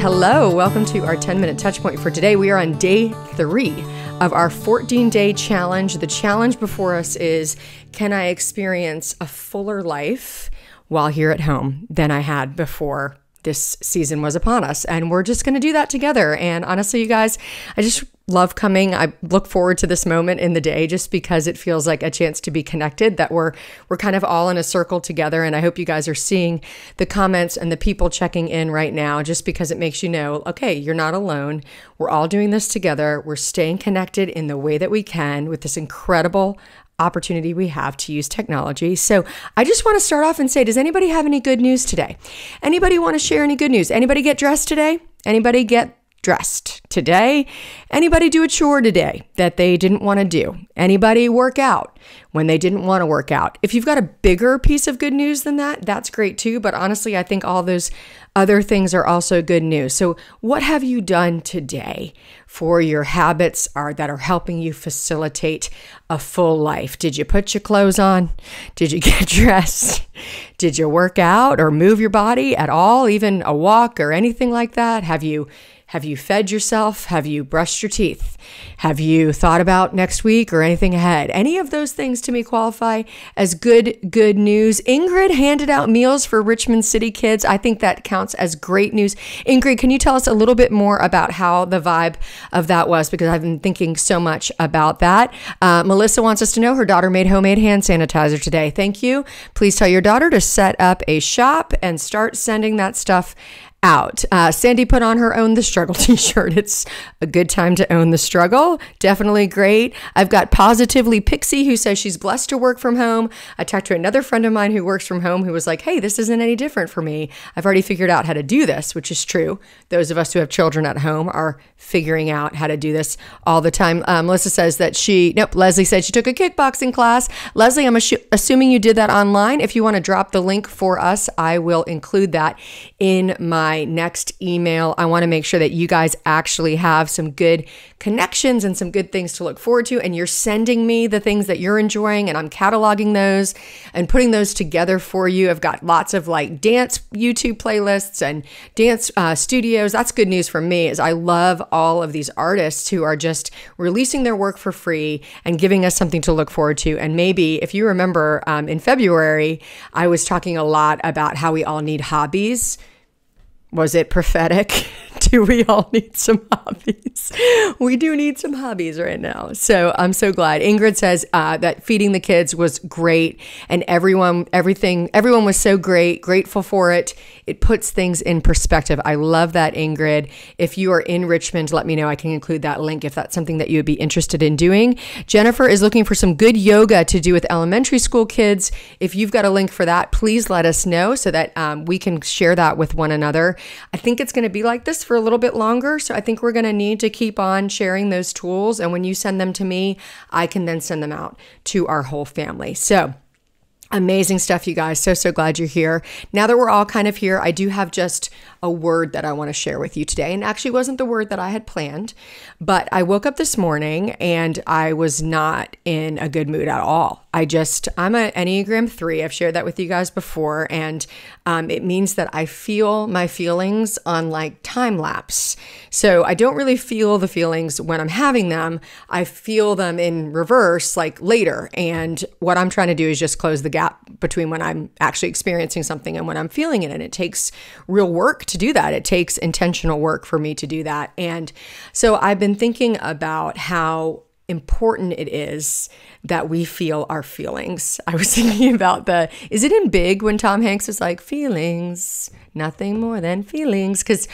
Hello, welcome to our 10 minute touch point for today. We are on day three of our 14 day challenge. The challenge before us is can I experience a fuller life while here at home than I had before this season was upon us. And we're just going to do that together. And honestly, you guys, I just love coming. I look forward to this moment in the day just because it feels like a chance to be connected that we're we're kind of all in a circle together and I hope you guys are seeing the comments and the people checking in right now just because it makes you know, okay, you're not alone. We're all doing this together. We're staying connected in the way that we can with this incredible opportunity we have to use technology. So I just want to start off and say, does anybody have any good news today? Anybody want to share any good news? Anybody get dressed today? Anybody get dressed today? Anybody do a chore today that they didn't want to do? Anybody work out when they didn't want to work out? If you've got a bigger piece of good news than that, that's great too. But honestly, I think all those other things are also good news. So, what have you done today for your habits are that are helping you facilitate a full life? Did you put your clothes on? Did you get dressed? Did you work out or move your body at all, even a walk or anything like that? Have you have you fed yourself? Have you brushed your teeth? Have you thought about next week or anything ahead? Any of those things to me qualify as good, good news. Ingrid handed out meals for Richmond City kids. I think that counts as great news. Ingrid, can you tell us a little bit more about how the vibe of that was? Because I've been thinking so much about that. Uh, Melissa wants us to know her daughter made homemade hand sanitizer today. Thank you. Please tell your daughter to set up a shop and start sending that stuff out. Uh, Sandy put on her Own the Struggle t shirt. It's a good time to own the struggle. Definitely great. I've got Positively Pixie who says she's blessed to work from home. I talked to another friend of mine who works from home who was like, hey, this isn't any different for me. I've already figured out how to do this, which is true. Those of us who have children at home are figuring out how to do this all the time. Uh, Melissa says that she, nope, Leslie said she took a kickboxing class. Leslie, I'm assu- assuming you did that online. If you want to drop the link for us, I will include that in my my next email. I want to make sure that you guys actually have some good connections and some good things to look forward to. And you're sending me the things that you're enjoying, and I'm cataloging those and putting those together for you. I've got lots of like dance YouTube playlists and dance uh, studios. That's good news for me, is I love all of these artists who are just releasing their work for free and giving us something to look forward to. And maybe if you remember um, in February, I was talking a lot about how we all need hobbies was it prophetic? do we all need some hobbies? We do need some hobbies right now. So I'm so glad. Ingrid says uh, that feeding the kids was great, and everyone, everything, everyone was so great, grateful for it. It puts things in perspective. I love that, Ingrid. If you are in Richmond, let me know. I can include that link if that's something that you would be interested in doing. Jennifer is looking for some good yoga to do with elementary school kids. If you've got a link for that, please let us know so that um, we can share that with one another. I think it's going to be like this for a little bit longer. So I think we're going to need to keep on sharing those tools. And when you send them to me, I can then send them out to our whole family. So, Amazing stuff, you guys. So, so glad you're here. Now that we're all kind of here, I do have just a word that I want to share with you today. And actually, wasn't the word that I had planned, but I woke up this morning and I was not in a good mood at all. I just, I'm an Enneagram 3. I've shared that with you guys before. And um, it means that I feel my feelings on like time lapse. So I don't really feel the feelings when I'm having them. I feel them in reverse, like later. And what I'm trying to do is just close the gap between when I'm actually experiencing something and when I'm feeling it. And it takes real work to do that. It takes intentional work for me to do that. And so I've been thinking about how important it is that we feel our feelings. I was thinking about the is it in Big when Tom Hanks was like feelings, nothing more than feelings cuz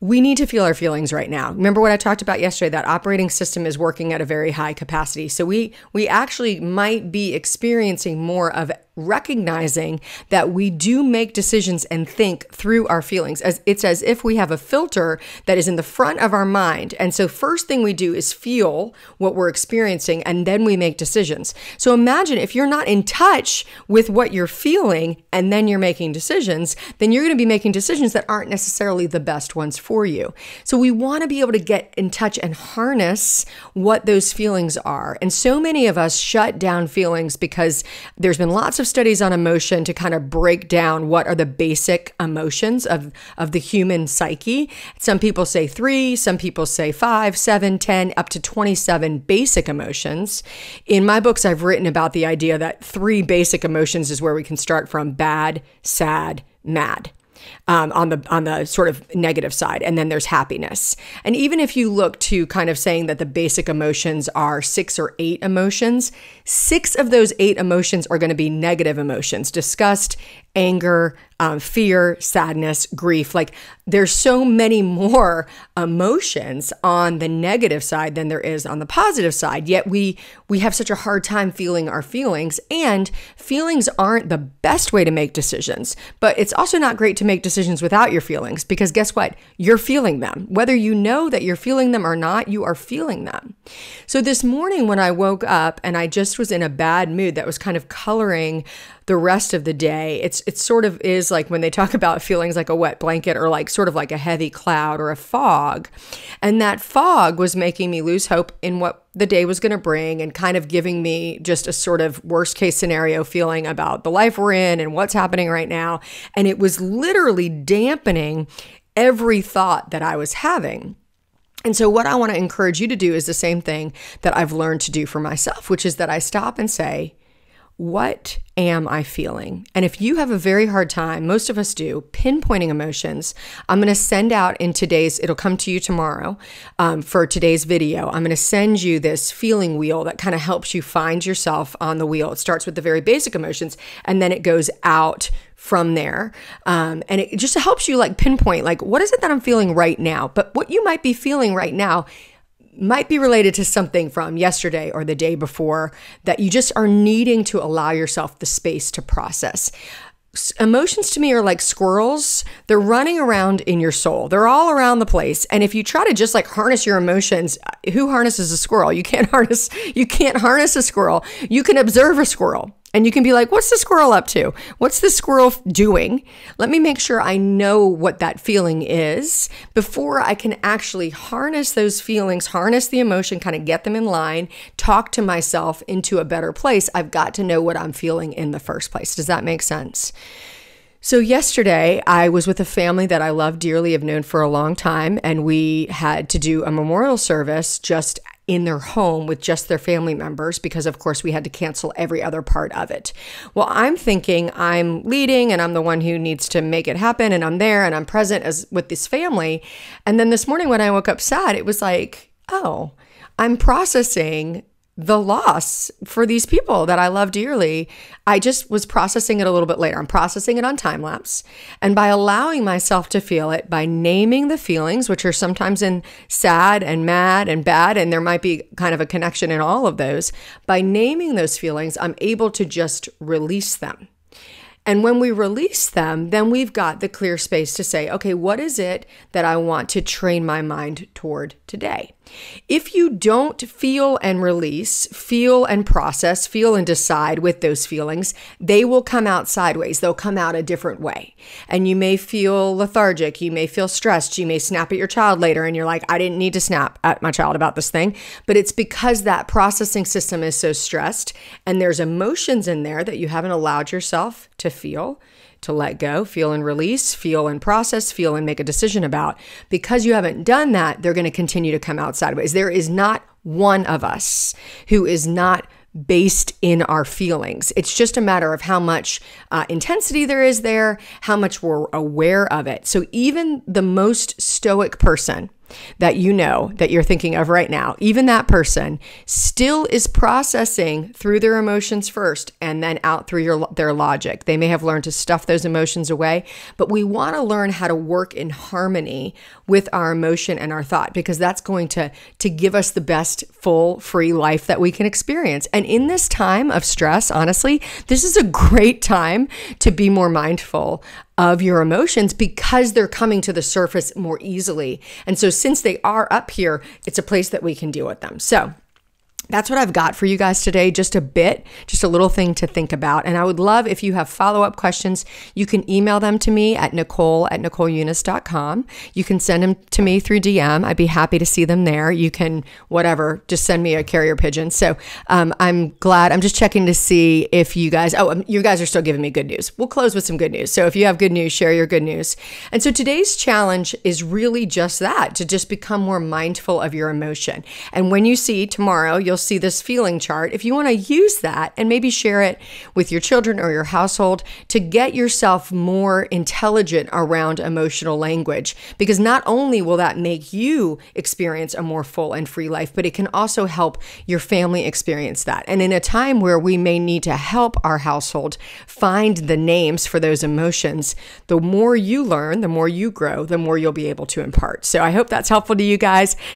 we need to feel our feelings right now. Remember what I talked about yesterday that operating system is working at a very high capacity. So we we actually might be experiencing more of recognizing that we do make decisions and think through our feelings. As it's as if we have a filter that is in the front of our mind. And so first thing we do is feel what we're experiencing and then we make decisions. So imagine if you're not in touch with what you're feeling and then you're making decisions then you're going to be making decisions that aren't necessarily the best ones for you. So we want to be able to get in touch and harness what those feelings are. And so many of us shut down feelings because there's been lots of of studies on emotion to kind of break down what are the basic emotions of, of the human psyche. Some people say three, some people say five, seven, ten, up to 27 basic emotions. In my books, I've written about the idea that three basic emotions is where we can start from bad, sad, mad um, on the on the sort of negative side, and then there's happiness. And even if you look to kind of saying that the basic emotions are six or eight emotions, six of those eight emotions are going to be negative emotions: disgust, anger, um, fear, sadness, grief. Like there's so many more emotions on the negative side than there is on the positive side. Yet we we have such a hard time feeling our feelings, and feelings aren't the best way to make decisions. But it's also not great to make decisions without your feelings because guess what? You're feeling them. Whether you know that you're feeling them or not, you are feeling them. So this morning when I woke up and I just was in a bad mood that was kind of coloring the rest of the day. It's it sort of is like when they talk about feelings like a wet blanket or like sort of like a heavy cloud or a fog. And that fog was making me lose hope in what the day was going to bring and kind of giving me just a sort of worst case scenario feeling about the life we're in and what's happening right now. And it was literally dampening every thought that I was having. And so, what I want to encourage you to do is the same thing that I've learned to do for myself, which is that I stop and say, what am I feeling? And if you have a very hard time, most of us do, pinpointing emotions, I'm going to send out in today's, it'll come to you tomorrow um, for today's video. I'm going to send you this feeling wheel that kind of helps you find yourself on the wheel. It starts with the very basic emotions and then it goes out from there. Um, and it just helps you like pinpoint, like, what is it that I'm feeling right now? But what you might be feeling right now might be related to something from yesterday or the day before that you just are needing to allow yourself the space to process. Emotions to me are like squirrels. They're running around in your soul. They're all around the place. And if you try to just like harness your emotions, uh, who harnesses a squirrel? You can't harness you can't harness a squirrel. You can observe a squirrel. And you can be like, what's the squirrel up to? What's the squirrel doing? Let me make sure I know what that feeling is before I can actually harness those feelings, harness the emotion, kind of get them in line, talk to myself into a better place. I've got to know what I'm feeling in the first place. Does that make sense? So, yesterday, I was with a family that I love dearly, have known for a long time, and we had to do a memorial service just in their home with just their family members because, of course, we had to cancel every other part of it. Well, I'm thinking I'm leading and I'm the one who needs to make it happen and I'm there and I'm present as with this family. And then this morning when I woke up sad, it was like, oh, I'm processing the loss for these people that I love dearly. I just was processing it a little bit later. I'm processing it on time lapse. And by allowing myself to feel it, by naming the feelings, which are sometimes in sad and mad and bad, and there might be kind of a connection in all of those, by naming those feelings, I'm able to just release them. And when we release them, then we've got the clear space to say, okay, what is it that I want to train my mind toward today? If you don't feel and release, feel and process, feel and decide with those feelings, they will come out sideways. They'll come out a different way. And you may feel lethargic. You may feel stressed. You may snap at your child later and you're like, I didn't need to snap at my child about this thing. But it's because that processing system is so stressed and there's emotions in there that you haven't allowed yourself to feel to let go, feel and release, feel and process, feel and make a decision about. Because you haven't done that, they're going to continue to come out sideways. There is not one of us who is not based in our feelings. It's just a matter of how much uh, intensity there is there, how much we're aware of it. So even the most stoic person, that you know that you're thinking of right now, even that person still is processing through their emotions first and then out through your, their logic. They may have learned to stuff those emotions away, but we want to learn how to work in harmony with our emotion and our thought because that's going to to give us the best full free life that we can experience. And in this time of stress, honestly, this is a great time to be more mindful of your emotions because they're coming to the surface more easily. And so, since they are up here, it's a place that we can deal with them. So, that's what I've got for you guys today. Just a bit, just a little thing to think about. And I would love if you have follow up questions, you can email them to me at nicole at nicoleunice.com. You can send them to me through DM. I'd be happy to see them there. You can, whatever, just send me a carrier pigeon. So um, I'm glad. I'm just checking to see if you guys, oh, um, you guys are still giving me good news. We'll close with some good news. So if you have good news, share your good news. And so today's challenge is really just that to just become more mindful of your emotion. And when you see tomorrow, you'll see this feeling chart. If you want to use that and maybe share it with your children or your household to get yourself more intelligent around emotional language, because not only will that make you experience a more full and free life, but it can also help your family experience that. And in a time where we may need to help our household find the names for those emotions, the more you learn, the more you grow, the more you'll be able to impart. So I hope that's helpful to you guys.